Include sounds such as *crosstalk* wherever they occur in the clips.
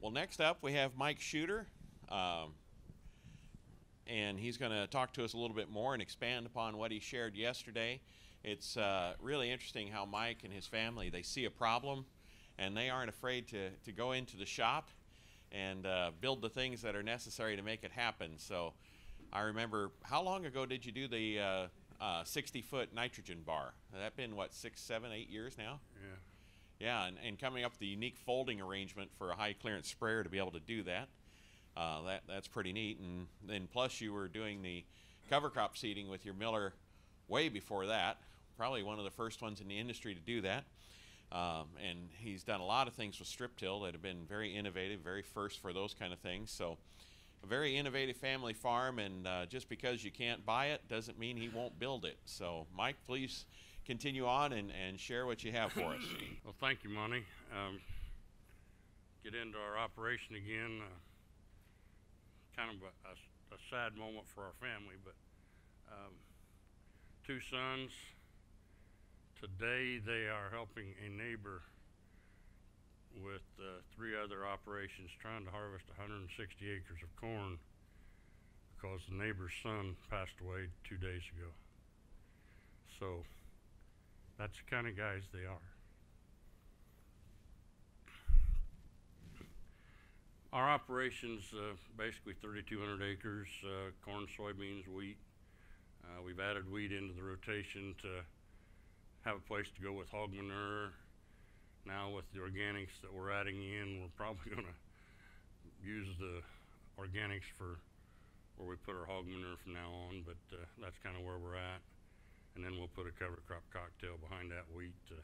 Well, next up we have Mike Shuter, um, and he's going to talk to us a little bit more and expand upon what he shared yesterday. It's uh, really interesting how Mike and his family they see a problem, and they aren't afraid to to go into the shop and uh, build the things that are necessary to make it happen. So, I remember how long ago did you do the uh, uh, 60 foot nitrogen bar? Has That been what six, seven, eight years now? Yeah. Yeah, and, and coming up with the unique folding arrangement for a high clearance sprayer to be able to do that. Uh, that that's pretty neat. And then plus you were doing the cover crop seeding with your Miller way before that. Probably one of the first ones in the industry to do that. Um, and he's done a lot of things with strip till that have been very innovative, very first for those kind of things. So a very innovative family farm, and uh, just because you can't buy it doesn't mean he won't build it. So Mike, please continue on and, and share what you have for us. *clears throat* Well, thank you, Monte. Um, get into our operation again. Uh, kind of a sad moment for our family, but um, two sons. Today they are helping a neighbor with uh, three other operations trying to harvest 160 acres of corn because the neighbor's son passed away two days ago. So that's the kind of guys they are. Our operations, uh, basically thirty-two hundred acres, uh, corn, soybeans, wheat. Uh, we've added wheat into the rotation to have a place to go with hog manure. Now with the organics that we're adding in, we're probably *laughs* gonna use the organics for where we put our hog manure from now on, but, uh, that's kinda where we're at. And then we'll put a cover crop cocktail behind that wheat to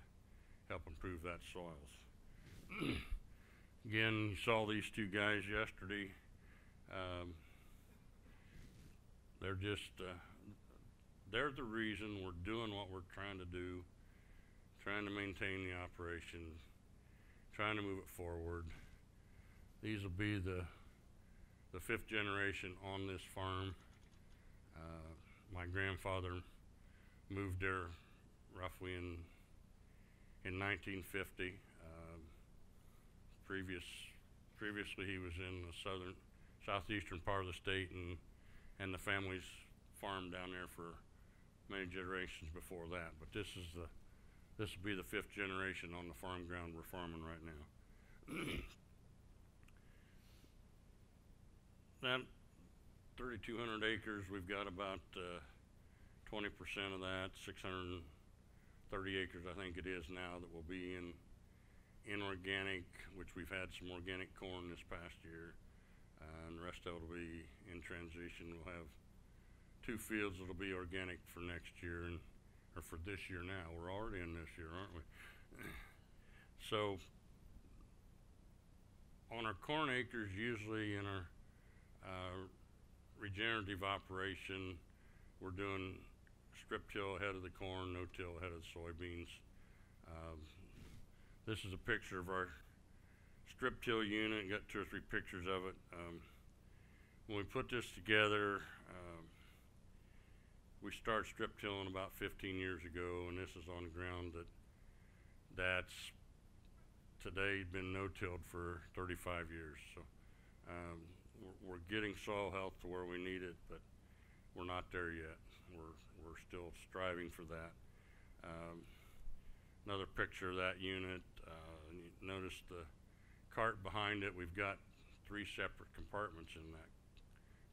help improve that soils. *clears throat* Again, you saw these two guys yesterday. Um, they're just, uh, they're the reason we're doing what we're trying to do, trying to maintain the operation, trying to move it forward. These will be the, the fifth generation on this farm. Uh, my grandfather moved there roughly in, in nineteen fifty. Um, previous, previously he was in the southern, southeastern part of the state and, and the family's farmed down there for many generations before that. But this is the, this will be the fifth generation on the farm ground we're farming right now. *clears throat* That thirty-two hundred acres, we've got about, uh, twenty percent of that, six hundred and thirty acres, I think it is now, that will be in, inorganic, which we've had some organic corn this past year. Uh, and the rest of it will be in transition. We'll have two fields that'll be organic for next year and, or for this year now. We're already in this year, aren't we? *clears throat* So, on our corn acres, usually in our, uh, regenerative operation, we're doing strip till ahead of the corn, no till ahead of the soybeans. Um, this is a picture of our strip till unit, got two or three pictures of it. Um, when we put this together, um, we started strip tilling about fifteen years ago, and this is on the ground that, that's today been no-tilled for thirty-five years, so, um, we're, we're getting soil health to where we need it, but we're not there yet. We're, we're still striving for that. Um, another picture of that unit, uh, you notice the cart behind it, we've got three separate compartments in that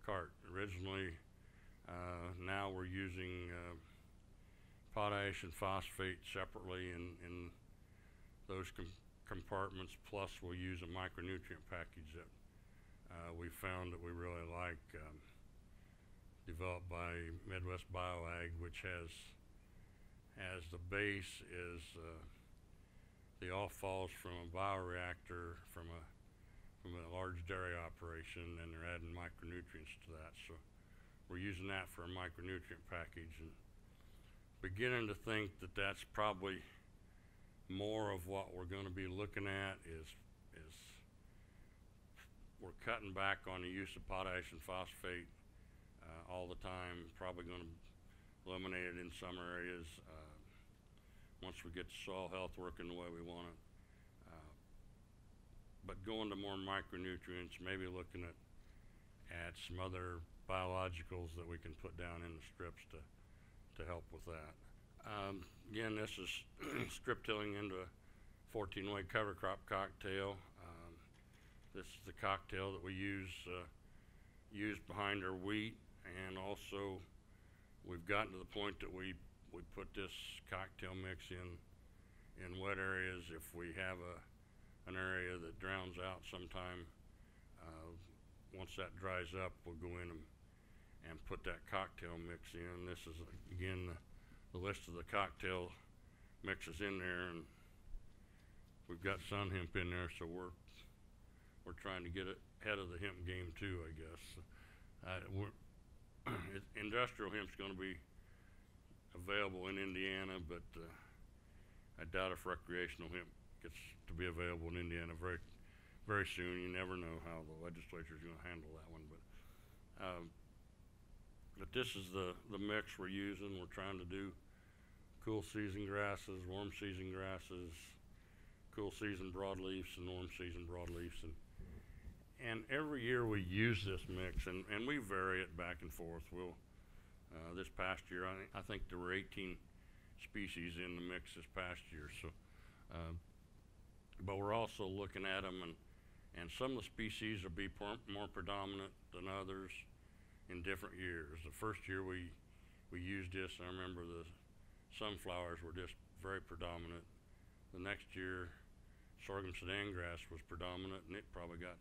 cart. Originally, uh, now we're using, uh, potash and phosphate separately in, in those com- compartments, plus we'll use a micronutrient package that, uh, we found that we really like, um, developed by Midwest BioAg, which has, has the base is, uh, the off falls from a bioreactor from a, from a large dairy operation, and they're adding micronutrients to that, so we're using that for a micronutrient package and beginning to think that that's probably more of what we're gonna be looking at is, is we're cutting back on the use of potash and phosphate, uh, all the time, probably gonna eliminate it in some areas, uh, once we get soil health working the way we want it. Uh, but going to more micronutrients, maybe looking at, at some other biologicals that we can put down in the strips to, to help with that. Um, again, this is *clears throat* strip tilling into a 14 way cover crop cocktail. Um, this is the cocktail that we use, uh, use behind our wheat and also we've gotten to the point that we, we put this cocktail mix in, in wet areas. If we have a, an area that drowns out sometime, uh, once that dries up, we'll go in and, and put that cocktail mix in. This is, again, the, the list of the cocktail mixes in there and we've got sun hemp in there, so we're, we're trying to get it ahead of the hemp game too, I guess. Uh, industrial hemp's gonna be available in Indiana, but, uh, I doubt if recreational hemp gets to be available in Indiana very, very soon. You never know how the legislature's gonna handle that one, but, um, but this is the, the mix we're using. We're trying to do cool season grasses, warm season grasses, cool season broadleafs and warm season broadleafs and and every year we use this mix and, and we vary it back and forth. We'll uh, this past year I, I think there were 18 species in the mix this past year. So, um, but we're also looking at them and and some of the species will be more predominant than others in different years. The first year we we used this, I remember the sunflowers were just very predominant. The next year, sorghum sudan grass was predominant, and it probably got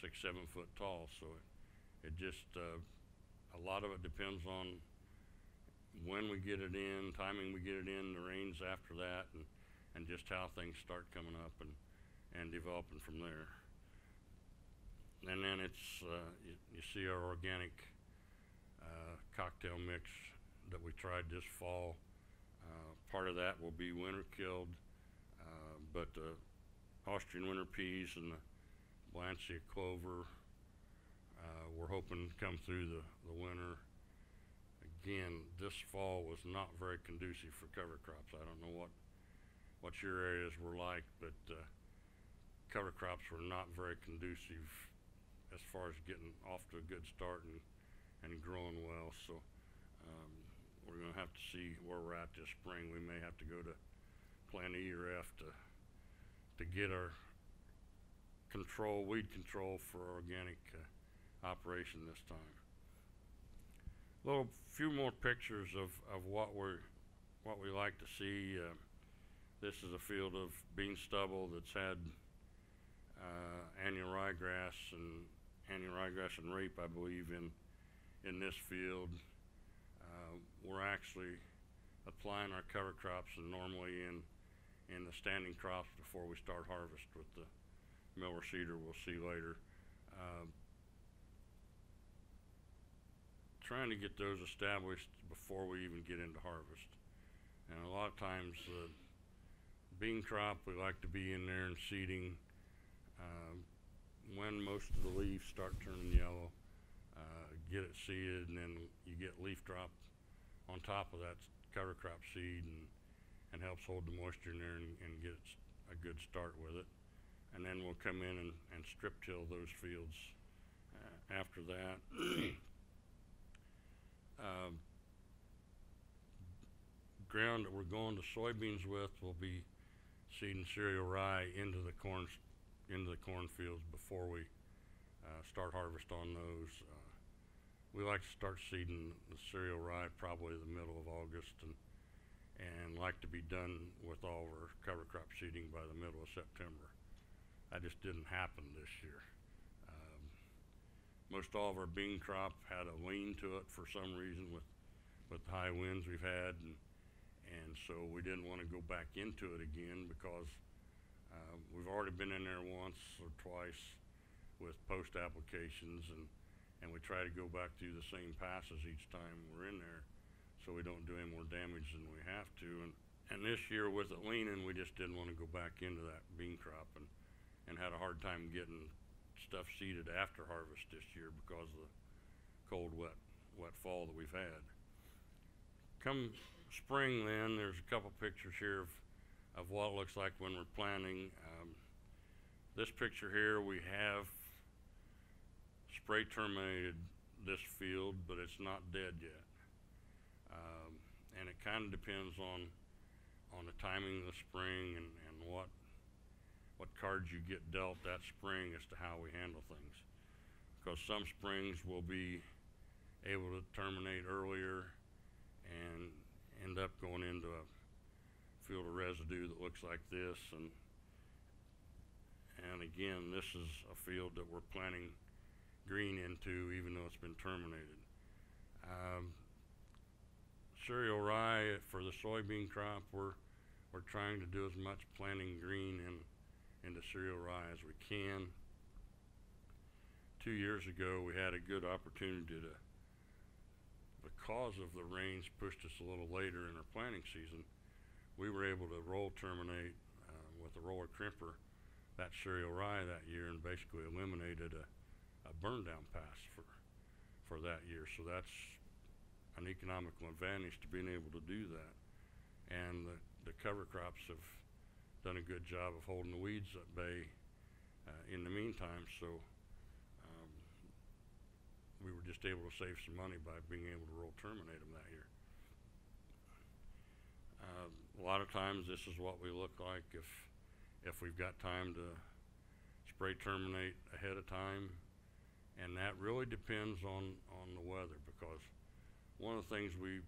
six, seven foot tall. So it, it just uh, a lot of it depends on when we get it in, timing we get it in, the rains after that, and and just how things start coming up and and developing from there. And then it's uh, you, you see our organic uh, cocktail mix that we tried this fall. Uh, part of that will be winter killed, uh, but the Austrian winter peas and the Balansa clover, uh, we're hoping to come through the, the winter. Again, this fall was not very conducive for cover crops. I don't know what, what your areas were like, but, uh, cover crops were not very conducive as far as getting off to a good start and, and growing well. So, um, we're gonna have to see where we're at this spring. We may have to go to Plan E or F to, to get our control, weed control for organic, uh, operation this time. A Little, few more pictures of, of what we're, what we like to see. Uh, this is a field of bean stubble that's had, uh, annual ryegrass and annual ryegrass and rape, I believe, in, in this field. Uh, we're actually applying our cover crops and normally in, in the standing crops before we start harvest with the Miller seeder we'll see later. Um, trying to get those established before we even get into harvest. And a lot of times, uh, bean crop, we like to be in there and seeding, um, when most of the leaves start turning yellow, uh, get it seeded and then you get leaf drop on top of that cover crop seed and, and helps hold the moisture in there and, and get a good start with it. And then we'll come in and, and strip till those fields, uh, after that. *clears throat* Um, ground that we're going to soybeans with will be seeding cereal rye into the corn, into the cornfields before we, uh, start harvest on those. Uh, we like to start seeding the cereal rye probably the middle of August and, and like to be done with all of our cover crop seeding by the middle of September. That just didn't happen this year. Um, most all of our bean crop had a lean to it for some reason with, with the high winds we've had and, and so we didn't wanna go back into it again because, uh, we've already been in there once or twice with post applications and, and we try to go back through the same passes each time we're in there so we don't do any more damage than we have to and, and this year with it leaning, we just didn't wanna go back into that bean crop and, and had a hard time getting stuff seeded after harvest this year because of the cold, wet, wet fall that we've had. Come spring then, there's a couple pictures here of, of what it looks like when we're planting. Um, This picture here, we have spray terminated this field, but it's not dead yet. Um, and it kind of depends on, on the timing of the spring and, and what, what cards you get dealt that spring as to how we handle things. Because some springs will be able to terminate earlier and end up going into a field of residue that looks like this and and again this is a field that we're planting green into even though it's been terminated um, cereal rye for the soybean crop we're we're trying to do as much planting green in into cereal rye as we can two years ago we had a good opportunity to because of the rains pushed us a little later in our planting season we were able to roll terminate uh, with a roller crimper that cereal rye that year and basically eliminated a, a burn down pass for for that year. So that's an economical advantage to being able to do that. And the, the cover crops have done a good job of holding the weeds at bay uh, in the meantime. So um, we were just able to save some money by being able to roll terminate them that year. Um, a lot of times this is what we look like if if we've got time to spray terminate ahead of time and that really depends on on the weather because one of the things we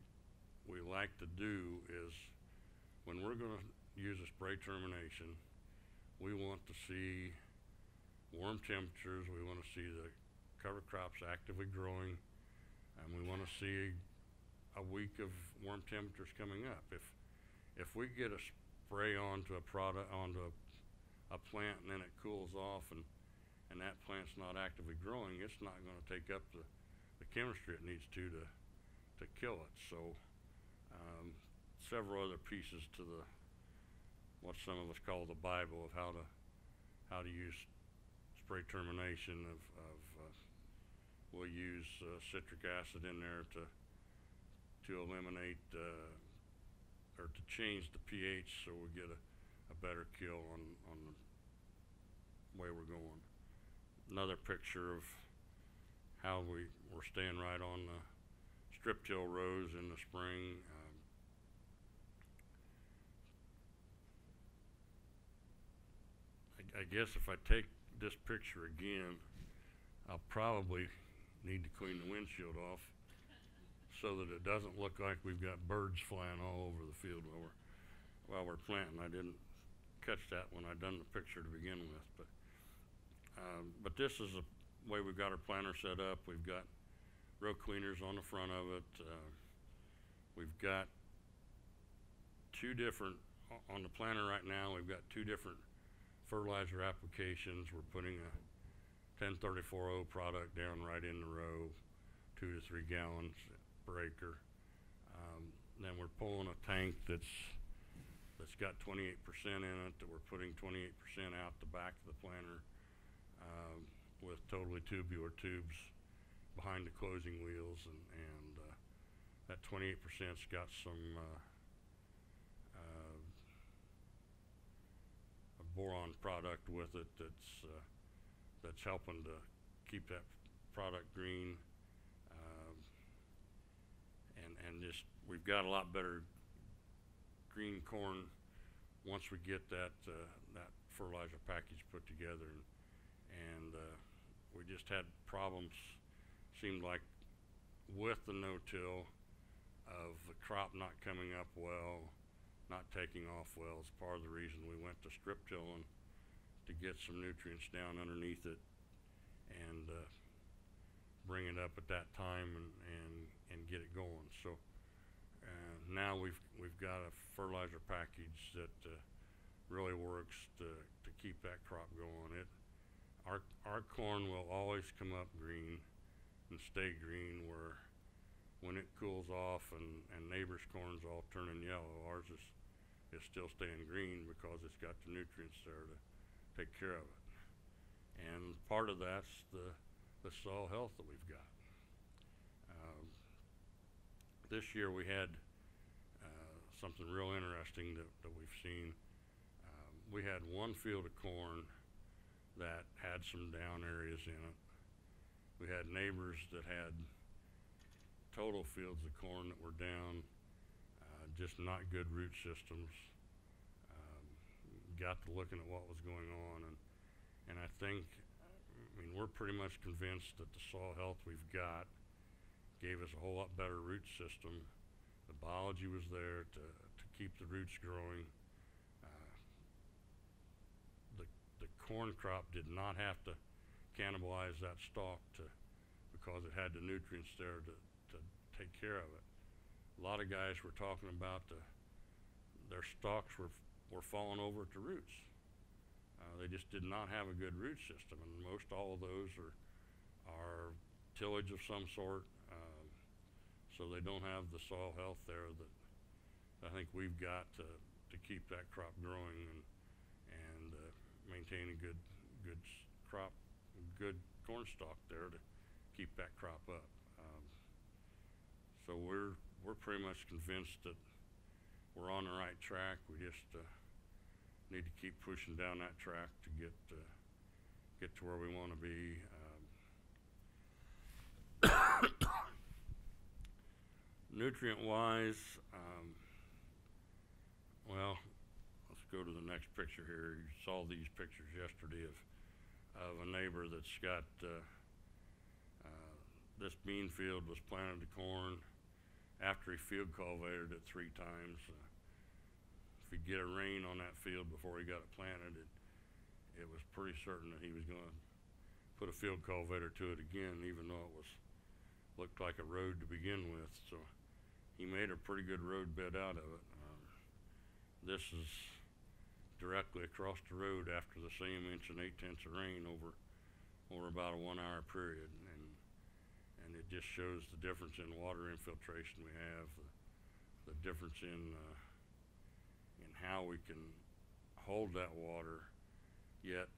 we like to do is when we're going to use a spray termination we want to see warm temperatures we want to see the cover crops actively growing and we want to see a week of warm temperatures coming up if if we get a spray onto a product onto a, a plant and then it cools off and and that plant's not actively growing, it's not going to take up the, the chemistry it needs to to to kill it. So um, several other pieces to the what some of us call the Bible of how to how to use spray termination of, of uh, we'll use uh, citric acid in there to to eliminate uh, or to change the pH so we get a, a better kill on, on the way we're going. Another picture of how we, we're staying right on the strip till rows in the spring. Um, I, guess if I take this picture again, I'll probably need to clean the windshield off so that it doesn't look like we've got birds flying all over the field while we're, while we're planting. I didn't catch that when I done the picture to begin with, but, um, but this is the way we've got our planter set up. We've got row cleaners on the front of it. Uh, we've got two different, on the planter right now, we've got two different fertilizer applications. We're putting a 10-34-0 product down right in the row, two to three gallons per acre. Um, then we're pulling a tank that's that's got 28% in it that we're putting 28% out the back of the planter um, with totally tubular tubes behind the closing wheels and and uh, that 28%'s got some uh, boron product with it that's uh, that's helping to keep that product green. Um, and and just we've got a lot better green corn once we get that uh, that fertilizer package put together. And, and uh, we just had problems seemed like with the no-till of the crop not coming up well not taking off well is part of the reason we went to strip tilling to get some nutrients down underneath it and uh, bring it up at that time and, and, and get it going. So uh, now we've we've got a fertilizer package that uh, really works to, to keep that crop going. It our our corn will always come up green and stay green where when it cools off and, and neighbors' corn's all turning yellow, ours is, is still staying green because it's got the nutrients there to take care of it. And part of that's the, the soil health that we've got. Um, this year we had uh, something real interesting that, that we've seen. Um, we had one field of corn that had some down areas in it. We had neighbors that had total fields of corn that were down, just not good root systems. Um, got to looking at what was going on, and and I think, I mean, we're pretty much convinced that the soil health we've got gave us a whole lot better root system. The biology was there to to keep the roots growing. Uh, the the corn crop did not have to cannibalize that stalk to because it had the nutrients there to to take care of it. A lot of guys were talking about the their stalks were were falling over at the roots. Uh, they just did not have a good root system, and most all of those are are tillage of some sort, um, so they don't have the soil health there that I think we've got to to keep that crop growing and and uh, maintain a good good crop, good corn stalk there to keep that crop up. Um, so we're we're pretty much convinced that we're on the right track. We just uh, need to keep pushing down that track to get uh, get to where we want to be. Um, nutrient wise, um, well, let's go to the next picture here. You saw these pictures yesterday of of a neighbor that's got uh, uh, this bean field was planted to corn after he field cultivated it three times. Uh, if he get a rain on that field before he got it planted, it it was pretty certain that he was going to put a field cultivator to it again, even though it was looked like a road to begin with. So he made a pretty good road bed out of it. Um, this is directly across the road after the same inch and eight tenths of rain over over about a one hour period and it just shows the difference in water infiltration we have the, the difference in uh, in how we can hold that water. Yet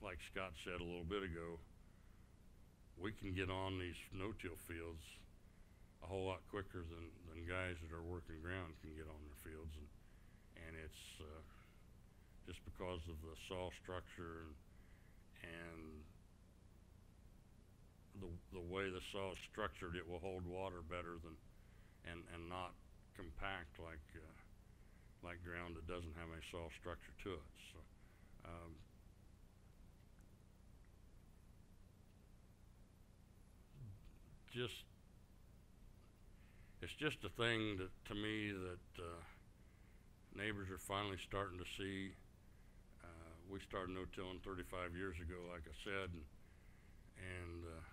like Scott said a little bit ago we can get on these no-till fields a whole lot quicker than, than guys that are working ground can get on their fields. And and it's uh, just because of the soil structure and, and the the way the soil is structured, it will hold water better than and and not compact like uh, like ground that doesn't have any soil structure to it. So. Um, just it's just a thing that to me that uh, neighbors are finally starting to see. Uh, we started no-tilling 35 years ago, like I said, and, and uh,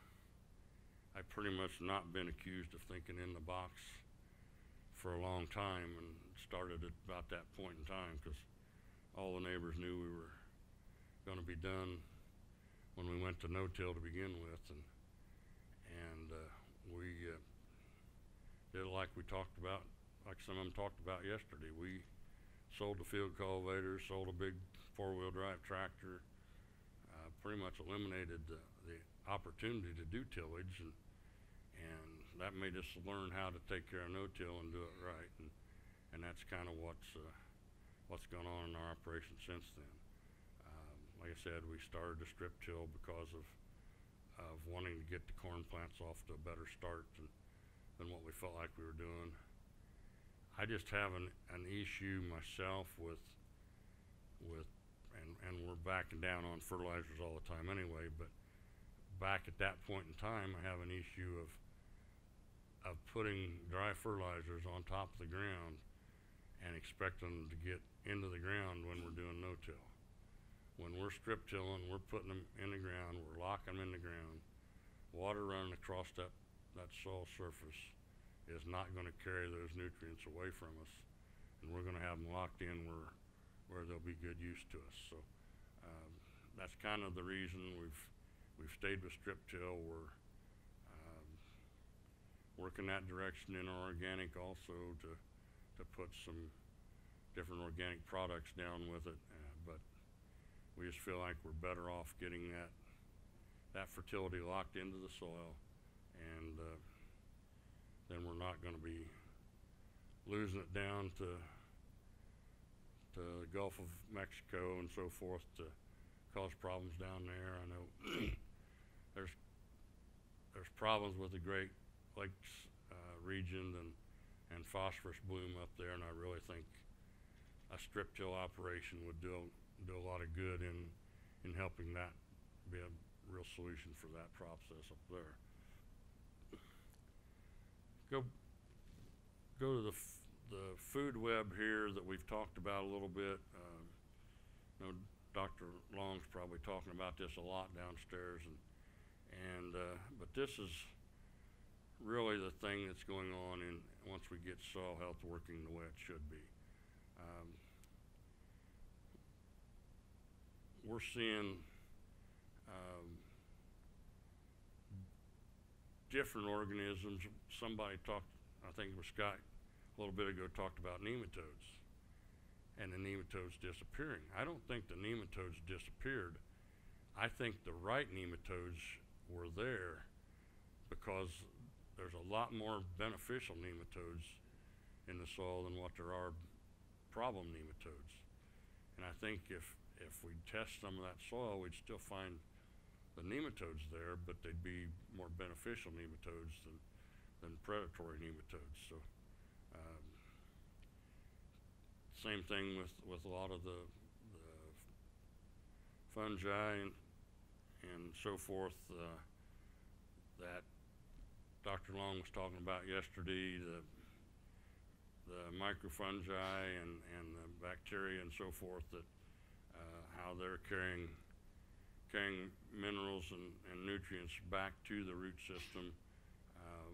I've pretty much not been accused of thinking in the box for a long time, and started at about that point in time because all the neighbors knew we were going to be done when we went to no-till to begin with, and and uh, we uh, did like we talked about, like some of them talked about yesterday. We sold the field cultivator, sold a big four-wheel drive tractor, uh, pretty much eliminated the, the opportunity to do tillage, and and that made us learn how to take care of no-till and do it right, and and that's kind of what's uh, what's gone on in our operation since then. Um, like I said, we started to strip till because of of wanting to get the corn plants off to a better start than than what we felt like we were doing. I just have an, an issue myself with with and and we're backing down on fertilizers all the time anyway, but back at that point in time I have an issue of of putting dry fertilizers on top of the ground and expecting them to get into the ground when we're doing no-till. When we're strip tilling, we're putting them in the ground, we're locking them in the ground. Water running across that, that soil surface is not gonna carry those nutrients away from us. And we're gonna have them locked in where, where they'll be good use to us, so. Um, that's kind of the reason we've, we've stayed with strip till, we're, working that direction in our organic also to, to put some different organic products down with it, uh, but we just feel like we're better off getting that, that fertility locked into the soil and, uh, then we're not gonna be losing it down to, to the Gulf of Mexico and so forth to, cause problems down there. I know *clears throat* there's there's problems with the Great Lakes uh, region and and phosphorus bloom up there, and I really think a strip till operation would do do a lot of good in in helping that be a real solution for that process up there. Go go to the the food web here that we've talked about a little bit. Um, you know, Dr. Long's probably talking about this a lot downstairs, and and uh, but this is really the thing that's going on in once we get soil health working the way it should be. Um, we're seeing um, different organisms. Somebody talked, I think it was Scott, a little bit ago, talked about nematodes and the nematodes disappearing. I don't think the nematodes disappeared. I think the right nematodes were there because there's a lot more beneficial nematodes in the soil than what there are problem nematodes. And I think if, if we test some of that soil, we'd still find the nematodes there, but they'd be more beneficial nematodes than, than predatory nematodes. So, um, same thing with, with a lot of the, the fungi and, and so forth uh, that Dr. Long was talking about yesterday, the, the microfungi and, and the bacteria and so forth that uh, how they're carrying carrying minerals and, and nutrients back to the root system. Uh,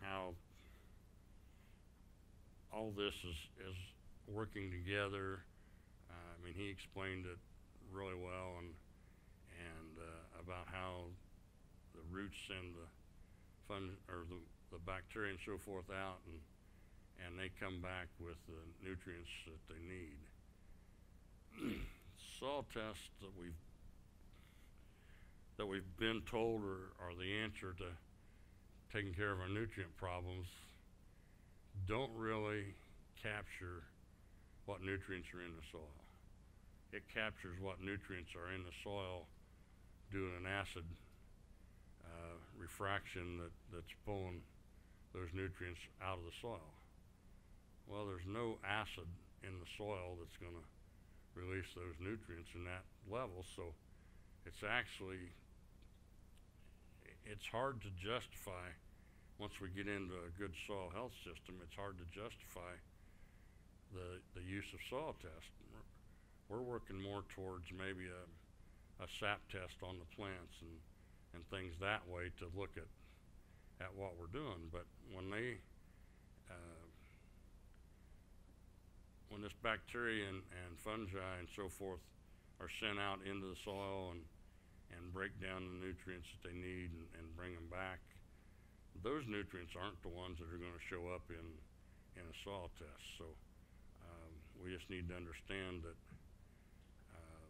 how all this is, is working together. Uh, I mean, he explained it really well and, and uh, about how the roots send the or the, the bacteria and so forth out and, and they come back with the nutrients that they need. *clears throat* Soil tests that we've that we've been told are, are the answer to taking care of our nutrient problems don't really capture what nutrients are in the soil. It captures what nutrients are in the soil doing an acid uh, refraction that, that's pulling those nutrients out of the soil. Well, there's no acid in the soil that's going to release those nutrients in that level, so it's actually it's hard to justify once we get into a good soil health system. It's hard to justify the the use of soil tests. We're, working more towards maybe a a sap test on the plants and and things that way to look at at what we're doing. But when they uh, when this bacteria and, and fungi and so forth are sent out into the soil and and break down the nutrients that they need and, and bring them back, those nutrients aren't the ones that are going to show up in in a soil test. So um, we just need to understand that uh,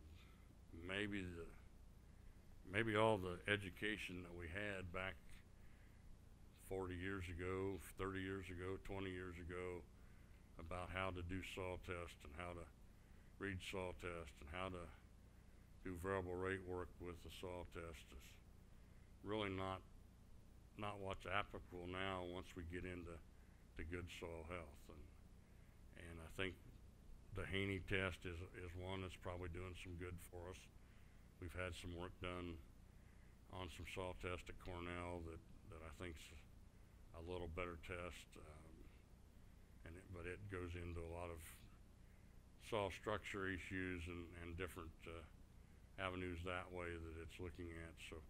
maybe the maybe all the education that we had back 40 years ago, 30 years ago, 20 years ago about how to do soil tests and how to read soil tests and how to do variable rate work with the soil test is really not not what's applicable now once we get into the good soil health and and I think the Haney test is is one that's probably doing some good for us. We've had some work done on some soil tests at Cornell that that I think's a little better test, um, and it, but it goes into a lot of soil structure issues and and different uh, avenues that way that it's looking at. So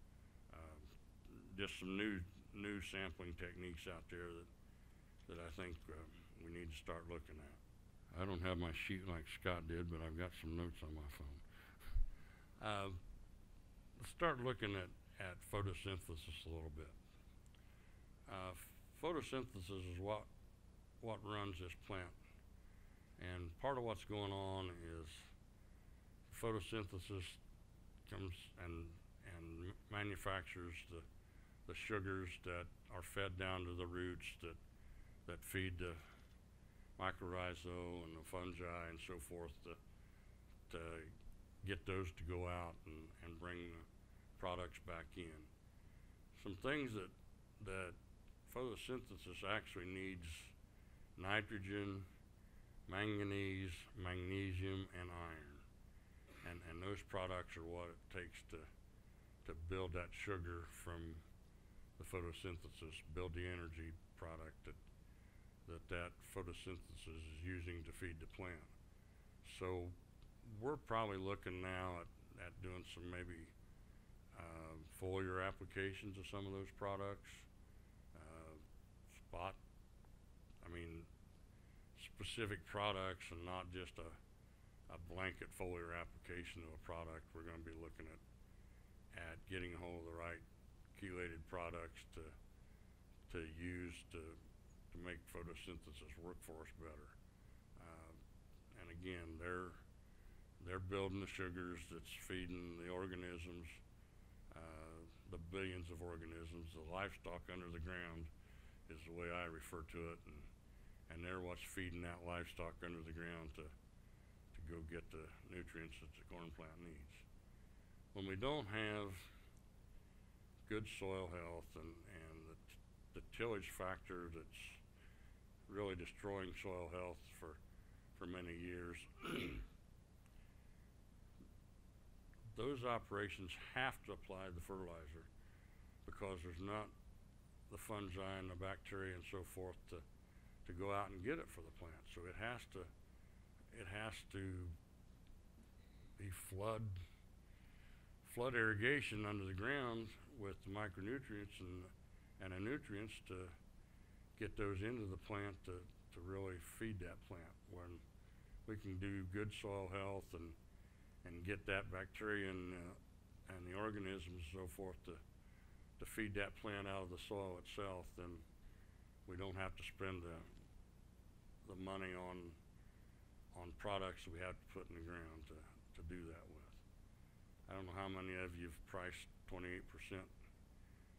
um, just some new new sampling techniques out there that that I think uh, we need to start looking at. I don't have my sheet like Scott did, but I've got some notes on my phone. Let's start looking at, at photosynthesis a little bit. Uh, photosynthesis is what what runs this plant, and part of what's going on is photosynthesis comes and and manufactures the the sugars that are fed down to the roots that that feed the mycorrhizae and the fungi and so forth to to get those to go out and, and bring the products back in. Some things that, that photosynthesis actually needs nitrogen, manganese, magnesium, and iron. And, and those products are what it takes to, to build that sugar from the photosynthesis, build the energy product that, that that photosynthesis is using to feed the plant. So we're probably looking now at, at doing some maybe uh, foliar applications of some of those products. Uh, spot, I mean, specific products and not just a, a blanket foliar application of a product. We're going to be looking at, at getting a hold of the right chelated products to, to use to, to make photosynthesis work for us better. Uh, and again, they're, they're building the sugars that's feeding the organisms, uh, the billions of organisms, the livestock under the ground is the way I refer to it. And, and they're what's feeding that livestock under the ground to, to go get the nutrients that the corn plant needs. When we don't have good soil health and, and the, the tillage factor that's really destroying soil health for, for many years, *clears throat* those operations have to apply the fertilizer because there's not the fungi and the bacteria and so forth to, to go out and get it for the plant. So it has to, it has to be flood, flood irrigation under the ground with the micronutrients and, and the nutrients to get those into the plant to, to really feed that plant. When we can do good soil health and, and get that bacteria and, uh, and the organisms and so forth to, to feed that plant out of the soil itself, then we don't have to spend the, the money on, on products we have to put in the ground to, to do that with. I don't know how many of you've priced twenty-eight percent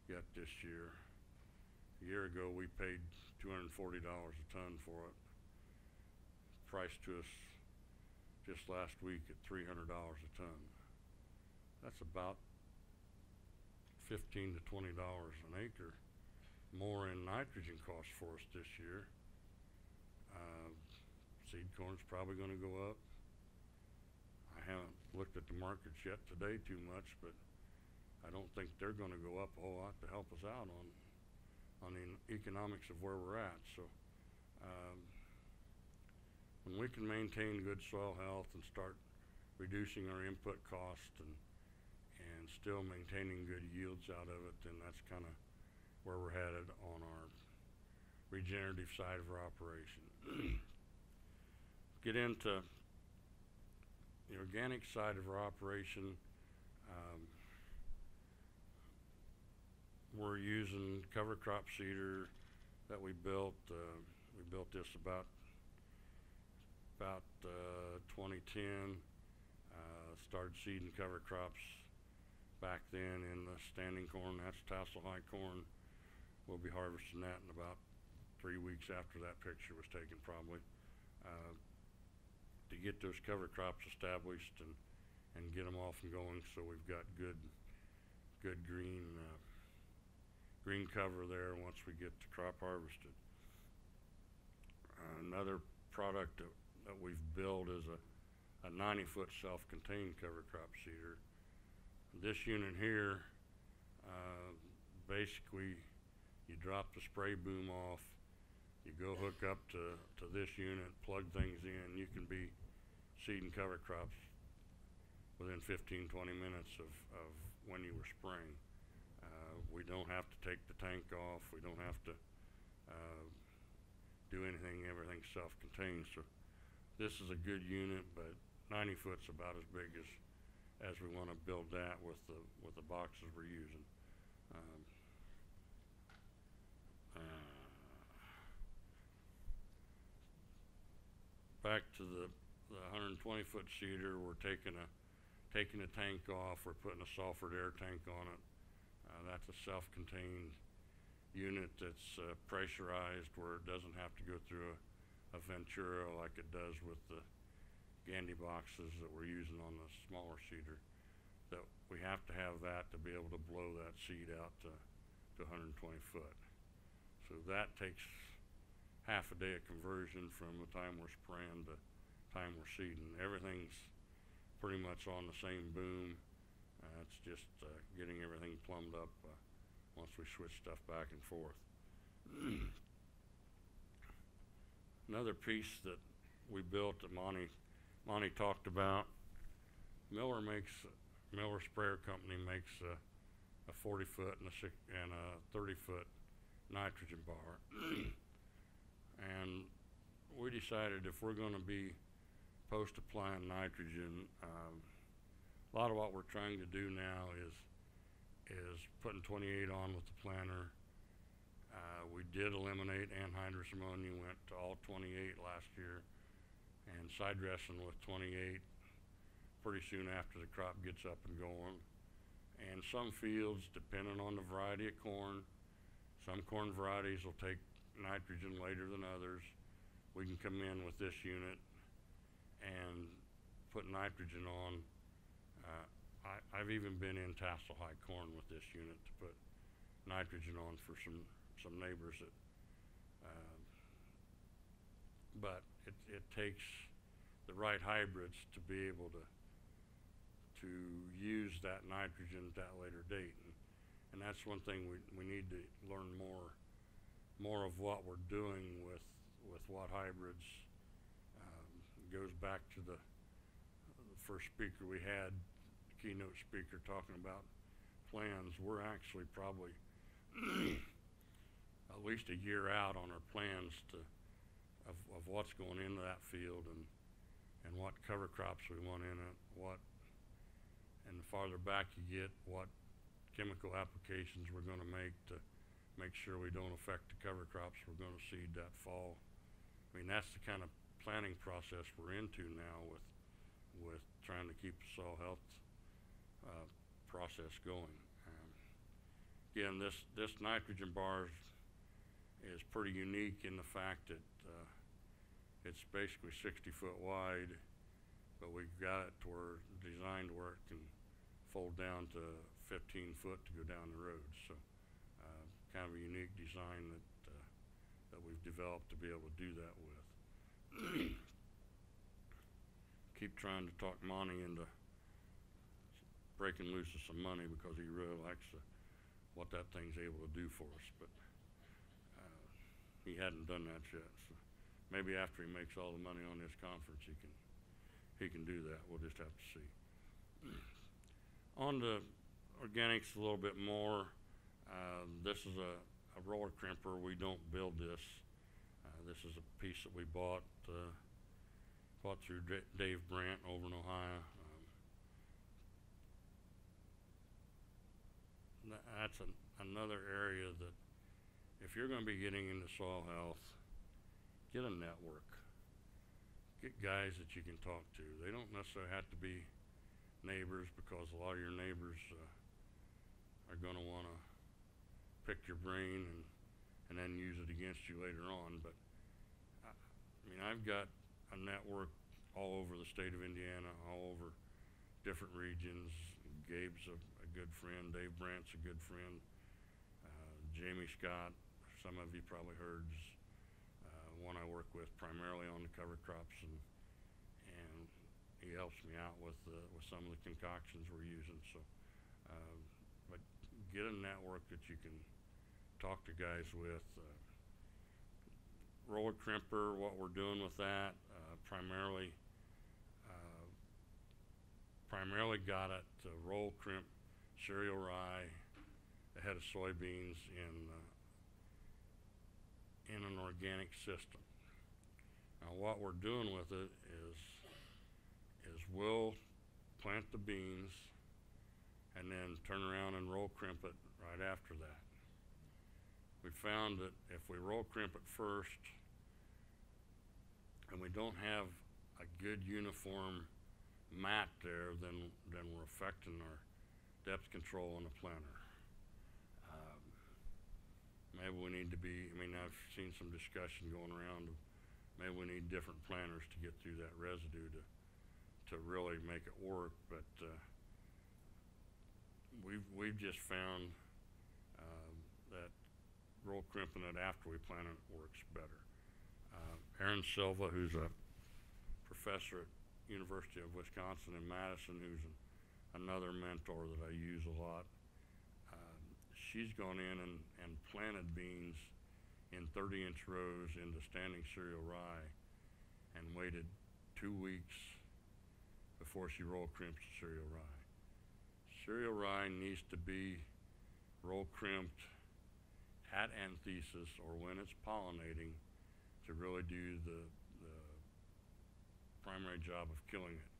yet this year. A year ago, we paid two hundred and forty dollars a ton for it. Priced to us just last week at three hundred dollars a ton. That's about fifteen to twenty dollars an acre more in nitrogen costs for us this year. Uh, seed corn's probably gonna go up. I haven't looked at the markets yet today too much, but I don't think they're gonna go up a whole lot to help us out on, on the economics of where we're at, so, um, when we can maintain good soil health and start reducing our input cost and, and still maintaining good yields out of it, then that's kinda where we're headed on our regenerative side of our operation. *clears throat* Get into the organic side of our operation. Um, we're using cover crop seeder that we built. Uh, we built this about about uh, 2010. Uh, started seeding cover crops back then in the standing corn. That's tassel high corn. We'll be harvesting that in about three weeks after that picture was taken, probably. Uh, to get those cover crops established and and get them off and going, so we've got good good green uh, green cover there once we get the crop harvested. Another product that, that we've built is a, a 90 foot self-contained cover crop seeder. This unit here, uh, basically, you drop the spray boom off, you go hook up to, to this unit, plug things in, you can be seeding cover crops within 15, 20 minutes of, of when you were spraying. Uh, we don't have to take the tank off, we don't have to, uh, do anything, everything's self-contained, so this is a good unit, but ninety foot's about as big as, as we wanna build that with the, with the boxes we're using. Um, uh, Back to the, the hundred and twenty foot seeder, we're taking a, taking a tank off, we're putting a Salford air tank on it. Uh, that's a self-contained unit that's uh, pressurized where it doesn't have to go through a, a venturi like it does with the Gandy boxes that we're using on the smaller seeder, that we have to have that to be able to blow that seed out to, to hundred and twenty foot. So that takes half a day of conversion from the time we're spraying to time we're seeding. Everything's pretty much on the same boom. Uh, it's just, uh, getting everything plumbed up, uh, once we switch stuff back and forth. *clears throat* Another piece that we built that Monte, Monte talked about, Miller makes, Miller Sprayer Company makes a, a forty foot and a and a thirty foot nitrogen bar. *clears throat* And we decided if we're gonna be post-applying nitrogen, um, a lot of what we're trying to do now is, is putting twenty-eight on with the planter. Uh, we did eliminate anhydrous ammonia, went to all twenty-eight last year, and side dressing with twenty-eight pretty soon after the crop gets up and going. And some fields, depending on the variety of corn, some corn varieties will take nitrogen later than others. We can come in with this unit and put nitrogen on. Uh, I, I've even been in tassel high corn with this unit to put nitrogen on for some, some neighbors that, um, but it, it takes the right hybrids to be able to, to use that nitrogen at that later date. And, and that's one thing we, we need to learn more, more of what we're doing with, with what hybrids. Um, goes back to the, the first speaker we had, keynote speaker talking about plans. We're actually probably *clears throat* at least a year out on our plans to, of, of what's going into that field and, and what cover crops we want in it, what, and the farther back you get, what chemical applications we're gonna make to make sure we don't affect the cover crops we're gonna seed that fall. I mean, that's the kind of planning process we're into now with, with trying to keep the soil health, uh, process going. Um, Again, this, this nitrogen bar is pretty unique in the fact that, uh, it's basically sixty foot wide, but we've got it to where, designed where it can fold down to fifteen foot to go down the road, so, uh, kind of a unique design that, uh, that we've developed to be able to do that with. *coughs* Keep trying to talk Monte into breaking loose of some money because he really likes the, what that thing's able to do for us, but, uh, he hadn't done that yet, so maybe after he makes all the money on this conference, he can, he can do that, we'll just have to see. *clears throat* On the organics a little bit more, um, this is a, a roller crimper, we don't build this. Uh, this is a piece that we bought, uh, bought through Da- Dave Brandt over in Ohio. Um, That's an, another area that, if you're gonna be getting into soil health, get a network. Get guys that you can talk to. They don't necessarily have to be neighbors because a lot of your neighbors, uh, are gonna wanna pick your brain and, and then use it against you later on, but I, mean, I've got a network all over the state of Indiana, all over different regions. Gabe's a, a good friend, Dave Brandt's a good friend, uh, Jamie Scott, some of you probably heard, is, uh, one I work with primarily on the cover crops and, and he helps me out with, uh, with some of the concoctions we're using, so, um, but get a network that you can talk to guys with. Uh, roller crimper, what we're doing with that, uh, primarily, uh, primarily got it to roll crimp cereal rye ahead of soybeans in, uh, in an organic system. Now, what we're doing with it is, is we'll plant the beans and then turn around and roll crimp it right after that. We found that if we roll crimp it first and we don't have a good uniform mat there, then, then we're affecting our depth control on the planter. Maybe we need to be, I mean, I've seen some discussion going around maybe we need different planters to get through that residue to, to really make it work, but, uh, we've, we've just found, um, that roll crimping it after we plant it works better. Uh, Erin Silva, who's a professor at University of Wisconsin in Madison, who's an, another mentor that I use a lot, she's gone in and, and planted beans in 30 inch rows into standing cereal rye and waited two weeks before she roll crimped cereal rye. Cereal rye needs to be roll crimped at anthesis or when it's pollinating to really do the, the primary job of killing it.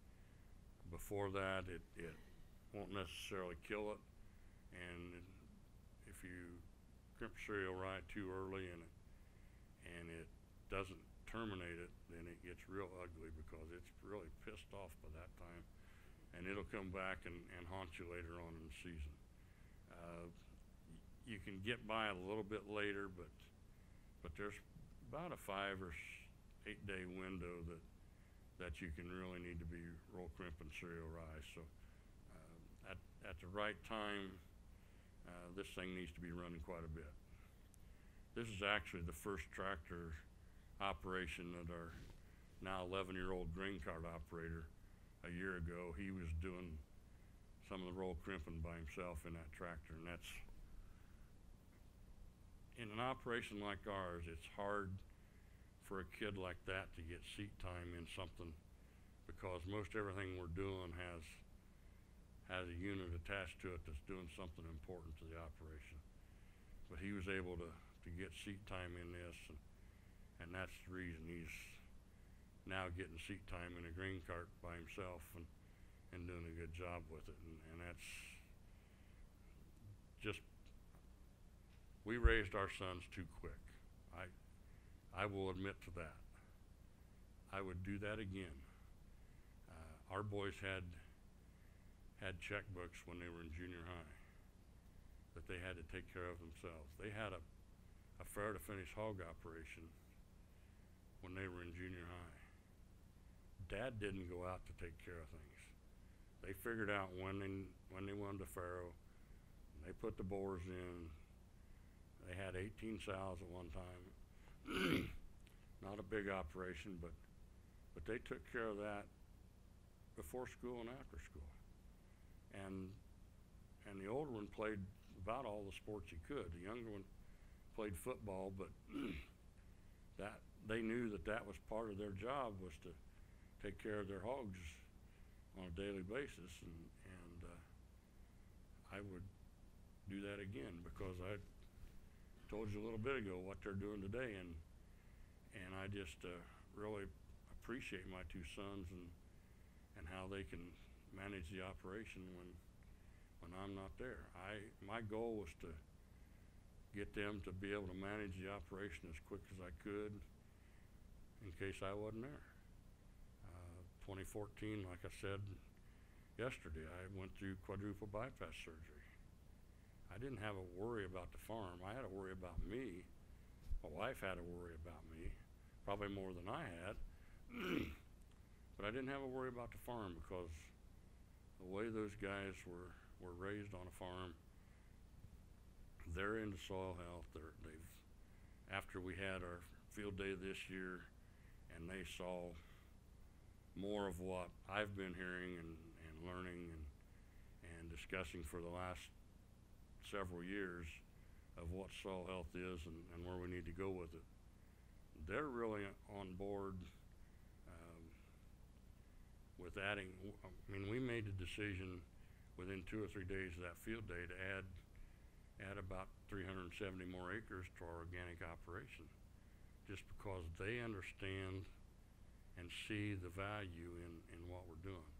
Before that, it, it won't necessarily kill it, and if you crimp cereal right too early and it, and it doesn't terminate it, then it gets real ugly because it's really pissed off by that time. And it'll come back and, and haunt you later on in the season. Uh, you can get by a little bit later, but, but there's about a five or eight day window that, that you can really need to be roll crimping cereal rye. So, um, at, at the right time, uh, this thing needs to be running quite a bit. This is actually the first tractor operation that our now 11 year old green card operator a year ago, he was doing some of the roll crimping by himself in that tractor, and that's in an operation like ours, it's hard for a kid like that to get seat time in something because most everything we're doing has has a unit attached to it that's doing something important to the operation. But he was able to, to get seat time in this, and, and that's the reason he's now getting seat time in a green cart by himself and, and doing a good job with it. And, and that's just, we raised our sons too quick. I, I will admit to that. I would do that again. Uh, our boys had had checkbooks when they were in junior high that they had to take care of themselves. They had a, a farrow to finish hog operation when they were in junior high. Dad didn't go out to take care of things. They figured out when they when they wanted to farrow. They put the boars in. They had 18 sows at one time. *clears throat* Not a big operation, but but they took care of that before school and after school and and the older one played about all the sports he could. The younger one played football, but *clears throat* that they knew that that was part of their job was to take care of their hogs on a daily basis, and and uh, I would do that again because I told you a little bit ago what they're doing today, and and I just uh, really appreciate my two sons and and how they can manage the operation when when I'm not there. I my goal was to get them to be able to manage the operation as quick as I could in case I wasn't there. Uh, 2014, like I said yesterday, I went through quadruple bypass surgery. I didn't have a worry about the farm. I had a worry about me. My wife had a worry about me, probably more than I had. *clears throat* but I didn't have a worry about the farm because the way those guys were, were raised on a farm, they're into soil health. They're, they've, after we had our field day this year, and they saw more of what I've been hearing and, and learning and, and discussing for the last several years of what soil health is and, and where we need to go with it. They're really on board with adding, I mean, we made the decision within two or three days of that field day to add, add about three hundred and seventy more acres to our organic operation. Just because they understand and see the value in, in what we're doing.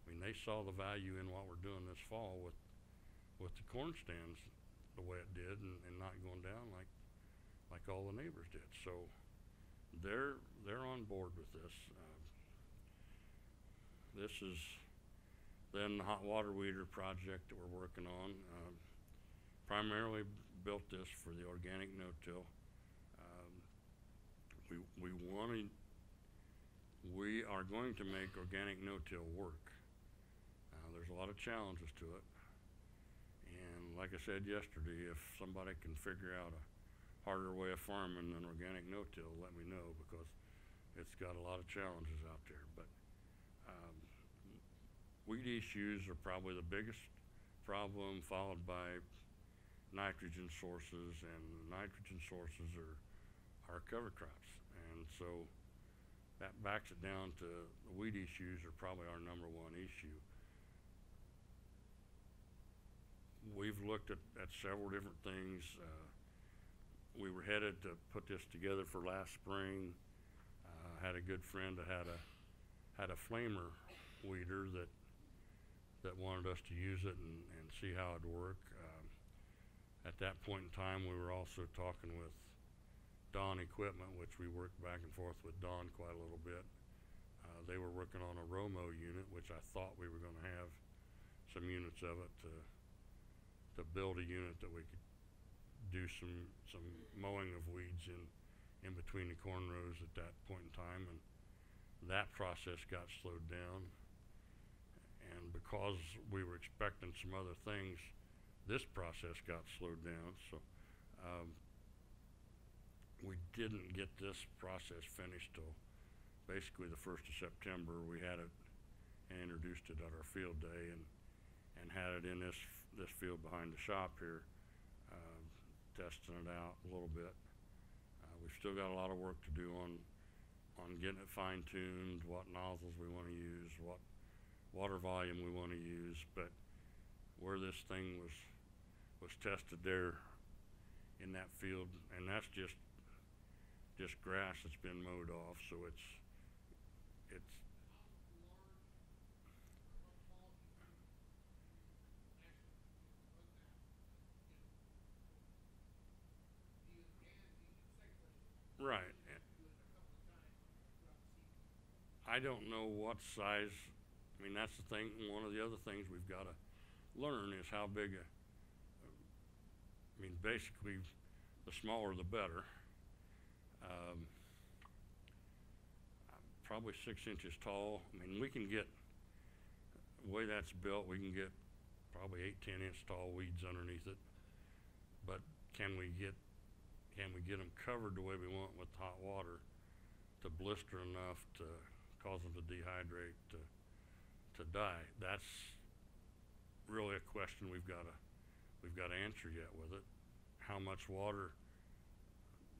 I mean, they saw the value in what we're doing this fall with, with the corn stands the way it did and, and not going down like, like all the neighbors did. So they're, they're on board with this. Uh, this is then the hot water weeder project that we're working on. Um, primarily built this for the organic no-till. Um, we, we wanted, we are going to make organic no-till work. Uh, there's a lot of challenges to it. And like I said yesterday, if somebody can figure out a harder way of farming than organic no-till, let me know because it's got a lot of challenges out there. But weed issues are probably the biggest problem, followed by nitrogen sources, and nitrogen sources are our cover crops. And so that backs it down to the weed issues are probably our number one issue. We've looked at, at several different things. Uh, we were headed to put this together for last spring. Uh, had a good friend that had a had a flamer weeder that that wanted us to use it and, and see how it'd work. Um, at that point in time, we were also talking with Dawn Equipment, which we worked back and forth with Dawn quite a little bit. Uh, they were working on a Romo unit, which I thought we were going to have some units of it to to build a unit that we could do some some mowing of weeds in in between the corn rows at that point in time, and that process got slowed down. And because we were expecting some other things, this process got slowed down. So um, we didn't get this process finished till basically the first of September. We had it and introduced it at our field day and and had it in this this field behind the shop here, uh, testing it out a little bit. Uh, we've still got a lot of work to do on on getting it fine tuned, what nozzles we want to use, what water volume we want to use, but where this thing was was tested there in that field, and that's just just grass that's been mowed off, so it's it's right. I don't know what size. I mean, that's the thing. One of the other things we've got to learn is how big a. I mean, basically, the smaller the better. Um, probably six inches tall. I mean, we can get the way that's built. We can get probably eight, ten inch tall weeds underneath it. But can we get can we get them covered the way we want with hot water to blister enough to cause them to dehydrate to to die? That's really a question we've got to we've got to answer yet with it. How much water?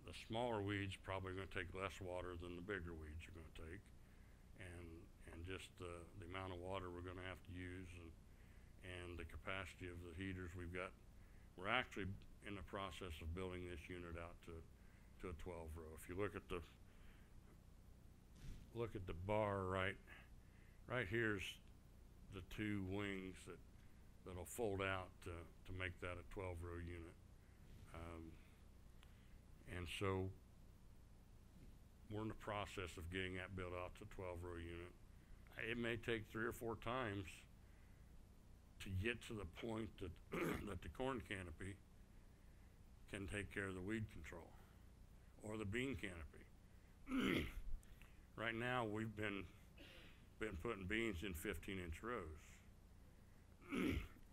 The smaller weeds probably going to take less water than the bigger weeds are going to take, and and just the the amount of water we're going to have to use and and the capacity of the heaters we've got. We're actually in the process of building this unit out to to a 12 row. If you look at the look at the bar right right here's the two wings that that'll fold out to, to make that a 12 row unit. Um, and so we're in the process of getting that built out to 12 row unit. It may take three or four times to get to the point that *clears throat* that the corn canopy can take care of the weed control or the bean canopy. *clears throat* right now we've been been putting beans in 15 inch rows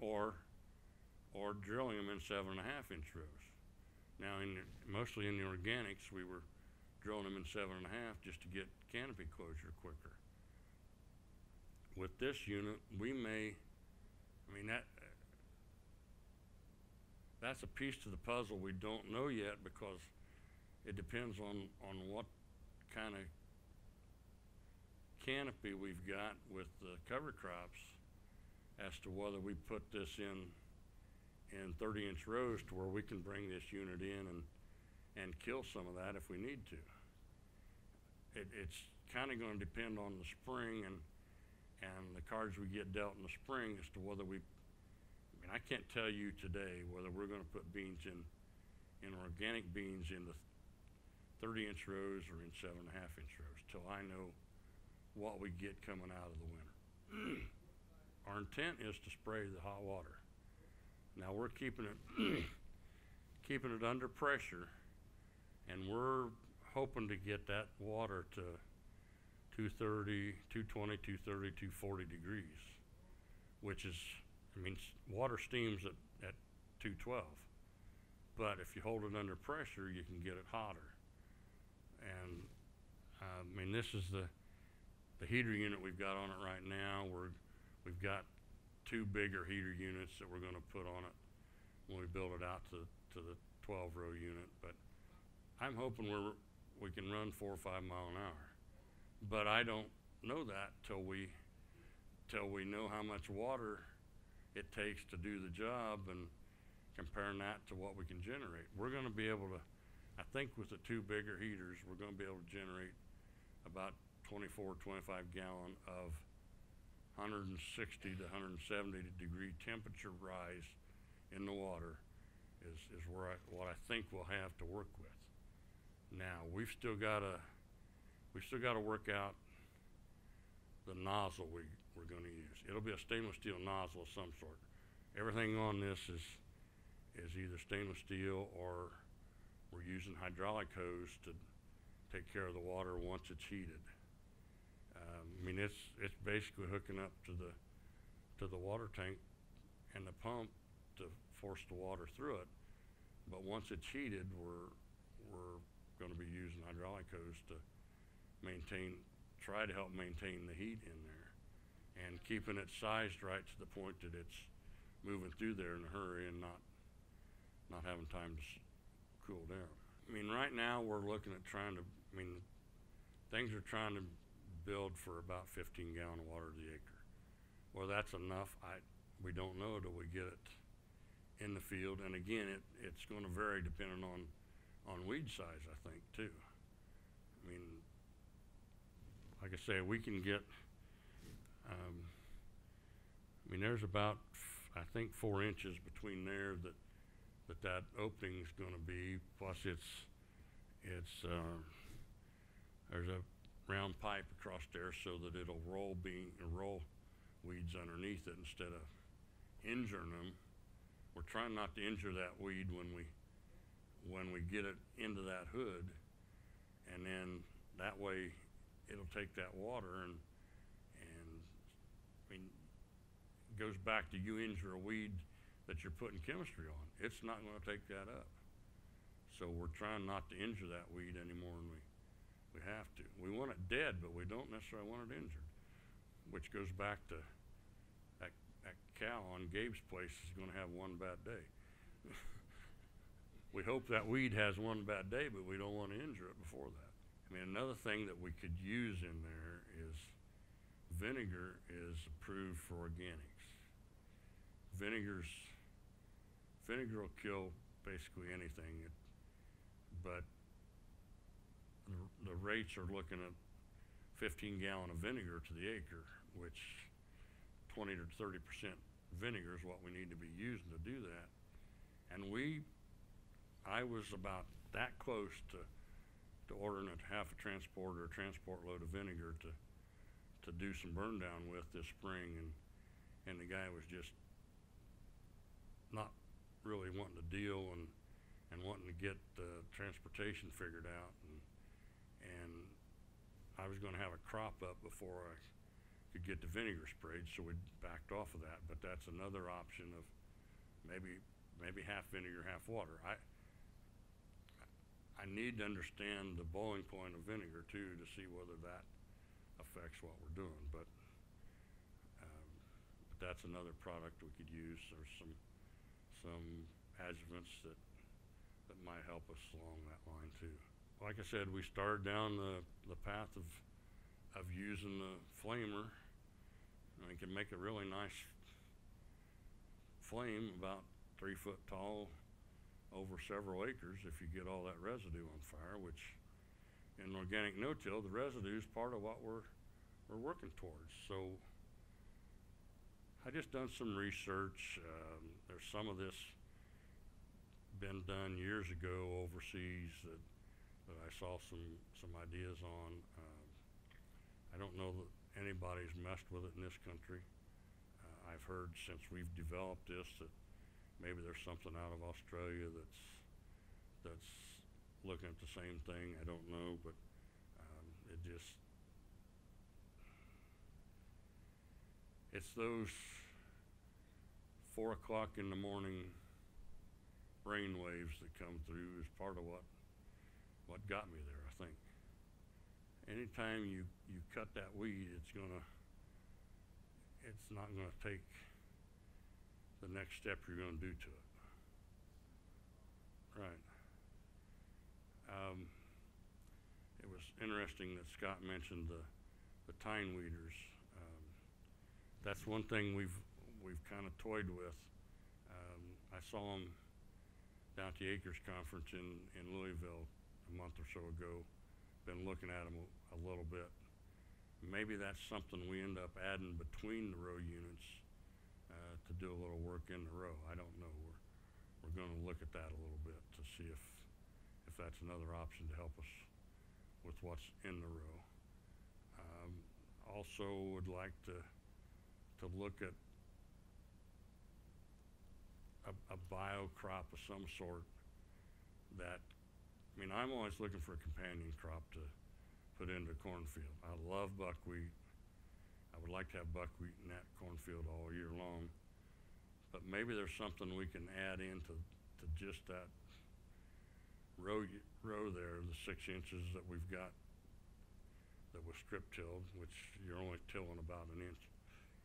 or or drilling them in seven and a half inch rows. Now, in mostly in the organics, we were drilling them in seven and a half just to get canopy closure quicker. With this unit, we may, I mean that that's a piece to the puzzle we don't know yet because it depends on on what kind of canopy we've got with the cover crops as to whether we put this in in 30 inch rows to where we can bring this unit in and and kill some of that if we need to. It, it's kind of going to depend on the spring and and the cards we get dealt in the spring as to whether we. I mean, I can't tell you today whether we're going to put beans in in organic beans in the 30 inch rows or in seven and a half inch rows till I know what we get coming out of the winter. *clears throat* Our intent is to spray the hot water. Now we're keeping it *clears throat* keeping it under pressure, and we're hoping to get that water to 230, 220, 230, 240 degrees, which is, I mean, water steams at, at 212. But if you hold it under pressure, you can get it hotter. And, uh, I mean, this is the, the heater unit we've got on it right now. We're, we've got two bigger heater units that we're gonna put on it when we build it out to, to the twelve row unit, but I'm hoping we're, we can run four or five mile an hour. But I don't know that till we, till we know how much water it takes to do the job and comparing that to what we can generate. We're gonna be able to, I think with the two bigger heaters, we're gonna be able to generate about 24, 25 gallon of hundred and sixty to hundred and seventy degree temperature rise in the water is, is where I, what I think we'll have to work with. Now, we've still gotta, we've still gotta work out the nozzle we, we're gonna use. It'll be a stainless steel nozzle of some sort. Everything on this is, is either stainless steel or we're using hydraulic hose to take care of the water once it's heated. Um, I mean, it's, it's basically hooking up to the, to the water tank and the pump to force the water through it. But once it's heated, we're, we're gonna be using hydraulic hose to maintain, try to help maintain the heat in there. And keeping it sized right to the point that it's moving through there in a hurry and not, not having time to s- cool down. I mean, right now, we're looking at trying to, I mean, things are trying to build for about fifteen gallon water to the acre. Well, that's enough, I, we don't know till we get it in the field, and again, it, it's gonna vary depending on, on weed size, I think, too. I mean, like I say, we can get, um, I mean, there's about, I think, four inches between there that, that that opening's gonna be, plus it's, it's, uh, there's a round pipe across there so that it'll roll bean, roll weeds underneath it instead of injuring them. We're trying not to injure that weed when we, when we get it into that hood. And then that way it'll take that water and, and, I mean, it goes back to you injure a weed that you're putting chemistry on. It's not gonna take that up. So we're trying not to injure that weed any more than we, we have to. We want it dead, but we don't necessarily want it injured. Which goes back to that, that cow on Gabe's place is gonna have one bad day. *laughs* We hope that weed has one bad day, but we don't wanna injure it before that. I mean, another thing that we could use in there is vinegar is approved for organics. Vinegar's, vinegar will kill basically anything, but the, rates are looking at fifteen gallon of vinegar to the acre, which twenty to thirty percent vinegar is what we need to be using to do that. And we, I was about that close to, to ordering a half a transport or a transport load of vinegar to, to do some burn down with this spring and, and the guy was just not really wanting to deal and, and wanting to get the transportation figured out and, and I was gonna have a crop up before I could get the vinegar sprayed, so we backed off of that, but that's another option of maybe, maybe half vinegar, half water. I, I need to understand the boiling point of vinegar too, to see whether that affects what we're doing, but, um, but that's another product we could use, there's some, some adjuvants that, that might help us along that line too. Like I said, we started down the, the path of, of using the flamer. And we can make a really nice flame about three foot tall over several acres if you get all that residue on fire, which in organic no-till, the residue is part of what we're, we're working towards. So I just done some research. Um, there's some of this been done years ago overseas that, that I saw some, some ideas on. Um, I don't know that anybody's messed with it in this country. Uh, I've heard since we've developed this that maybe there's something out of Australia that's, that's looking at the same thing. I don't know, but, um, it just, it's those four o'clock in the morning brain waves that come through is part of what what got me there, I think. Anytime you, you cut that weed, it's gonna it's not gonna take the next step you're gonna do to it. Right. Um, it was interesting that Scott mentioned the, the tine weeders. Um, that's one thing we've, we've kind of toyed with. Um, I saw them down at the Acres Conference in, in Louisville a month or so ago. Been looking at them a, little bit. Maybe that's something we end up adding between the row units uh, to do a little work in the row. I don't know. We're, we're going to look at that a little bit to see if, if that's another option to help us with what's in the row. Um, also would like to, to look at a, a bio crop of some sort that, I mean, I'm always looking for a companion crop to put into a cornfield. I love buckwheat. I would like to have buckwheat in that cornfield all year long. But maybe there's something we can add into to just that row, row there, the six inches that we've got that was strip tilled, which you're only tilling about an inch,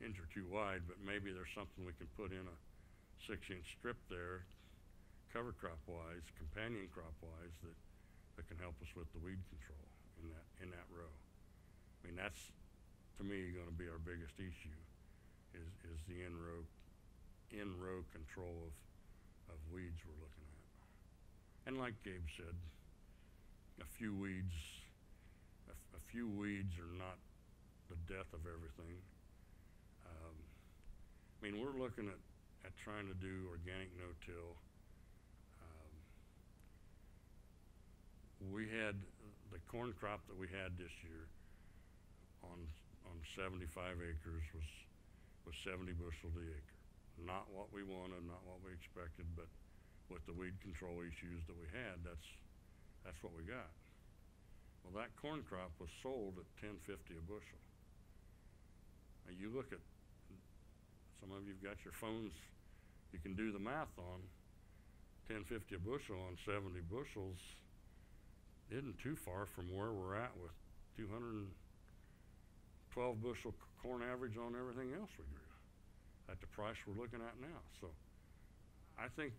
inch or two wide, but maybe there's something we can put in a six inch strip there, cover crop wise, companion crop wise, that, that can help us with the weed control in that, in that row. I mean, that's, to me, gonna be our biggest issue, is, is the in-row, in-row control of, of weeds we're looking at. And like Gabe said, a few weeds, a, f- a few weeds are not the death of everything. Um, I mean, we're looking at, at trying to do organic no-till. We had, the corn crop that we had this year on, on seventy-five acres was, was seventy bushel the acre. Not what we wanted, not what we expected, but with the weed control issues that we had, that's, that's what we got. Well, that corn crop was sold at ten fifty a bushel. Now, you look at, some of you've got your phones, you can do the math on ten fifty a bushel on seventy bushels isn't too far from where we're at with two hundred and twelve bushel corn average on everything else we grew at the price we're looking at now. So I think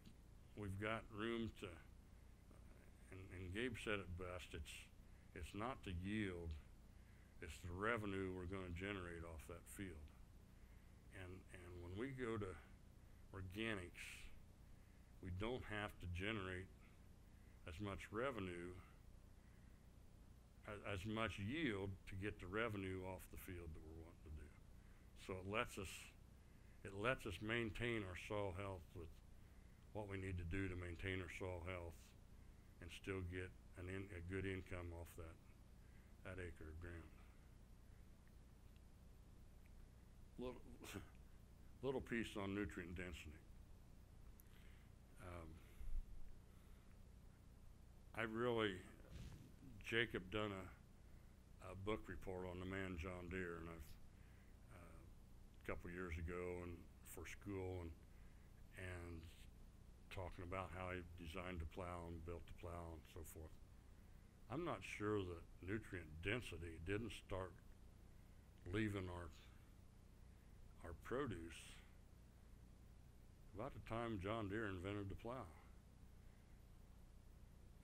we've got room to, uh, and, and Gabe said it best, it's, it's not the yield, it's the revenue we're gonna generate off that field. And, and when we go to organics, we don't have to generate as much revenue, as, much yield to get the revenue off the field that we're wanting to do. So it lets us, it lets us maintain our soil health with what we need to do to maintain our soil health and still get an in, a good income off that, that acre of ground. Little, *laughs* little piece on nutrient density. Um, I really, Jacob done a, a book report on the man John Deere, and I've, uh, a couple years ago and for school and, and talking about how he designed the plow and built the plow and so forth. I'm not sure that nutrient density didn't start leaving our, our produce about the time John Deere invented the plow.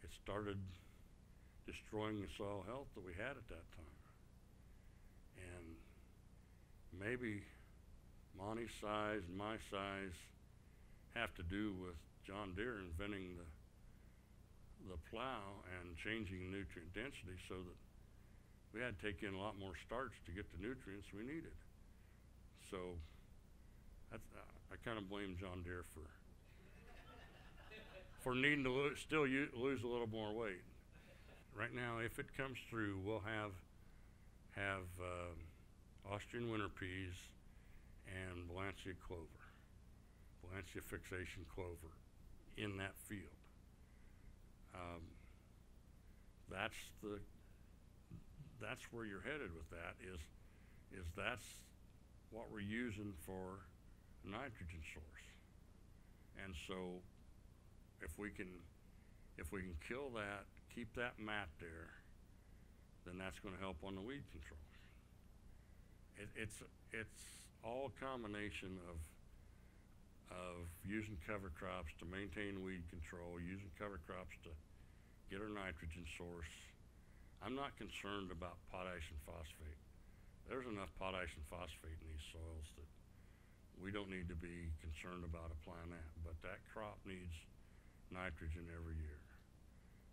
It started destroying the soil health that we had at that time. And maybe Monte's size and my size have to do with John Deere inventing the the plow and changing nutrient density so that we had to take in a lot more starch to get the nutrients we needed. So that's, I kind of blame John Deere for for needing to lo- still u- lose a little more weight. Right now, if it comes through, we'll have have um Austrian winter peas and Balansa clover, Balansa fixation clover in that field. Um, that's the that's where you're headed with that is is that's what we're using for nitrogen source. And so if we can, if we can kill that, keep that mat there, then that's gonna help on the weed control. It, it's, it's all a combination of, of using cover crops to maintain weed control, using cover crops to get our nitrogen source. I'm not concerned about potash and phosphate. There's enough potash and phosphate in these soils that we don't need to be concerned about applying that, but that crop needs nitrogen every year.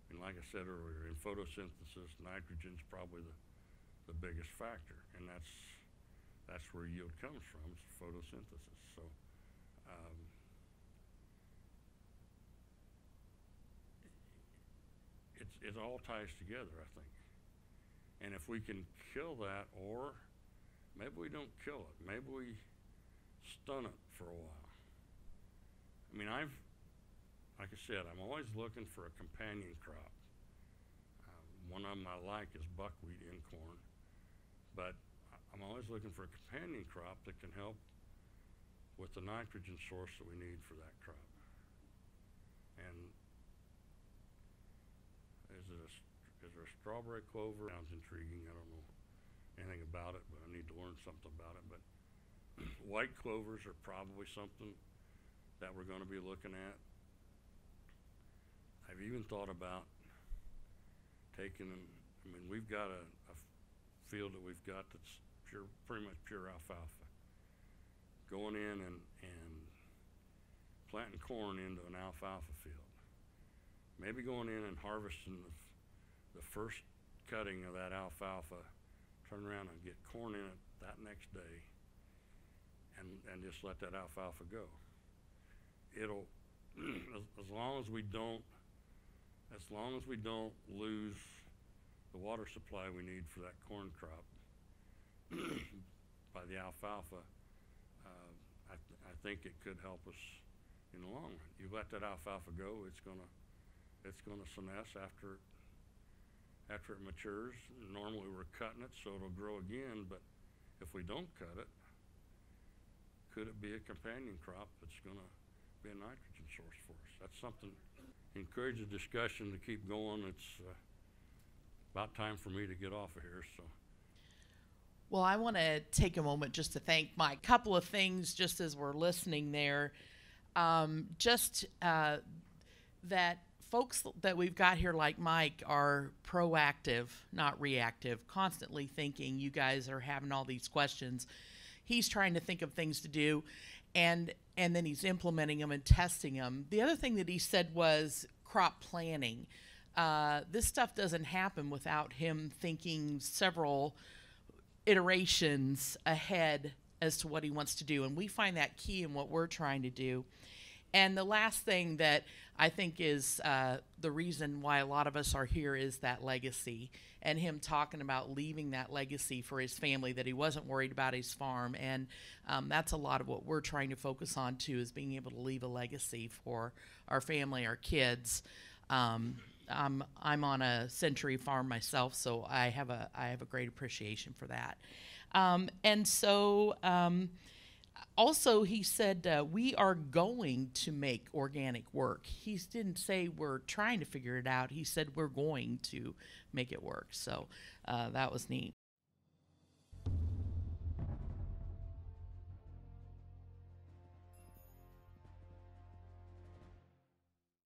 And like I said earlier, in photosynthesis, nitrogen's probably the, the biggest factor, and that's, that's where yield comes from, is photosynthesis, so, um, it's, it all ties together, I think. And if we can kill that, or maybe we don't kill it, maybe we stun it for a while. I mean, I've, like I said, I'm always looking for a companion crop. Um, one of them I like is buckwheat in corn, but I'm always looking for a companion crop that can help with the nitrogen source that we need for that crop. And is it a, is there a strawberry clover? Sounds intriguing. I don't know anything about it, but I need to learn something about it. But *clears throat* white clovers are probably something that we're gonna be looking at. I've even thought about taking, and- I mean, we've got a field that we've got that's pure, pretty much pure alfalfa. Going in and, and planting corn into an alfalfa field. Maybe going in and harvesting the, the first cutting of that alfalfa, turn around and get corn in it that next day, and, and just let that alfalfa go. It'll, *clears throat* as, as long as we don't, as long as we don't lose the water supply we need for that corn crop *clears throat* by the alfalfa, uh, I, th- I think it could help us in the long run. You let that alfalfa go, it's gonna, it's gonna senesce after, after it matures. Normally, we're cutting it, so it'll grow again, but if we don't cut it, could it be a companion crop that's gonna be a nitrogen source for us? That's something, encourage the discussion to keep going. It's, uh, about time for me to get off of here, so. Well, I want to take a moment just to thank Mike. Couple of things, just as we're listening there. Um, just uh, that folks that we've got here, like Mike, are proactive, not reactive, constantly thinking. You guys are having all these questions. He's trying to think of things to do, and and then he's implementing them and testing them. The other thing that he said was crop planning. Uh, this stuff doesn't happen without him thinking several iterations ahead as to what he wants to do. And we find that key in what we're trying to do. And the last thing that I think is uh, the reason why a lot of us are here is that legacy and him talking about leaving that legacy for his family, that he wasn't worried about his farm. And um, that's a lot of what we're trying to focus on too, is being able to leave a legacy for our family, our kids. Um, I'm I'm on a century farm myself, so I have a I have a great appreciation for that. Um, and so um, also he said uh, we are going to make organic work. He didn't say we're trying to figure it out. He said we're going to make it work. So uh, that was neat.